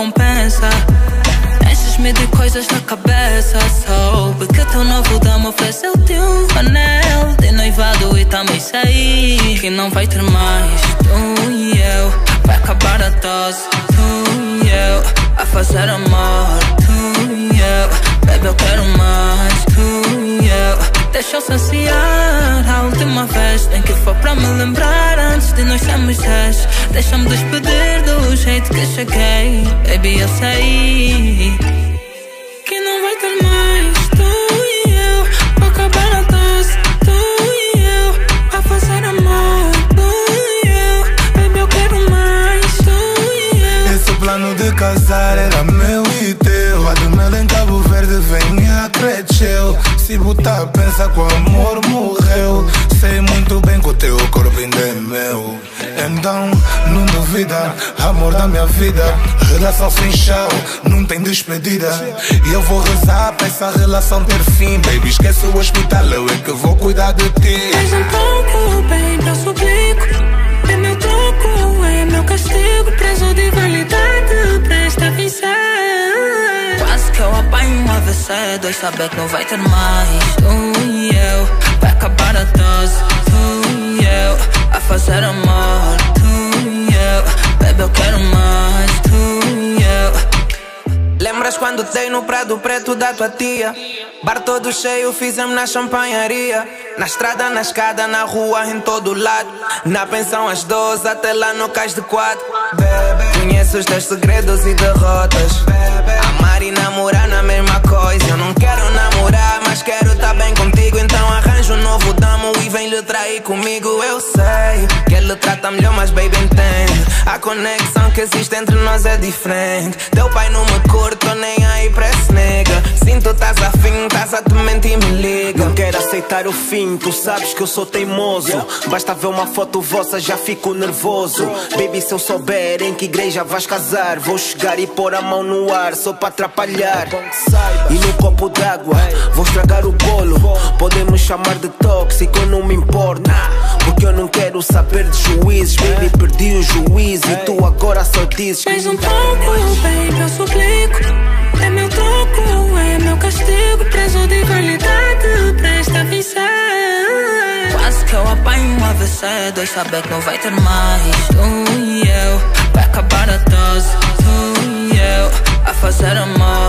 compensa. Enches-me de coisas na cabeça. Soube que teu novo dama ofereceu-te um anel de noivado e também sei que não vai ter mais. Tu e eu, vai acabar a dose. Tu e eu, a fazer amor. Tu e eu, baby, eu quero mais. Tu e eu, deixa eu saciar a última vez. Nem que for pra me lembrar antes de nós sermos dez. Deixa-me despedir do jeito que cheguei. Baby, eu sei que não vai ter mais. Tu e eu, pra acabar a dose. Tu e eu, a fazer amor. Tu e eu, baby, eu quero mais. Tu e eu. Esse plano de casar era meu e teu A do mel em Cabo Verde vem e acresceu Se botar pensa o amor morreu ainda é meu Então não duvida, amor da minha vida Relação sem chão, não tem despedida E eu vou rezar pra essa relação ter fim Baby, esquece o hospital, eu é que vou cuidar de ti Mais um pouco, baby, eu suplico. É meu troco, é meu castigo. Preso de validade, presta avisar. Quase que eu apanho um AVC. Dois saber que não vai ter mais. Tu e eu, vai acabar a dose. Eu, a fazer amor. Tu e eu, baby, eu quero mais. Tu e eu. Lembras quando dei no Prado Preto da tua tia? Bar todo cheio, fizemos na champanharia. Na estrada, na escada, na rua, em todo lado. Na pensão às 12, até lá no cais de quatro. Conheço os teus segredos e derrotas. Amar e namorar na mesma coisa. Eu não quero namorar, comigo. Eu sei que ele trata melhor, mas baby entende. A conexão que existe entre nós é diferente. Teu pai não me curte, tô nem aí pra esse nega. Sinto estás afim, estás a te mentir, me liga. Não quero aceitar o fim, tu sabes que eu sou teimoso. Basta ver uma foto vossa, já fico nervoso. Baby, se eu souber em que igreja vais casar, vou chegar e pôr a mão no ar só para atrapalhar. E no copo d'água, vou estragar o bolo. Podemos chamar de tóxico, eu não me importo. Porque eu não quero saber de juízes. Baby, perdi o juízo e tu agora só dizes. Mais um pouco, baby, eu suplico. É meu troco, é meu castigo. Preso de validade, presta avisar. Quase que eu apanho um AVC. Dois saber que não vai ter mais. Tu e eu, vai acabar a dose. Tu e eu, a fazer amor.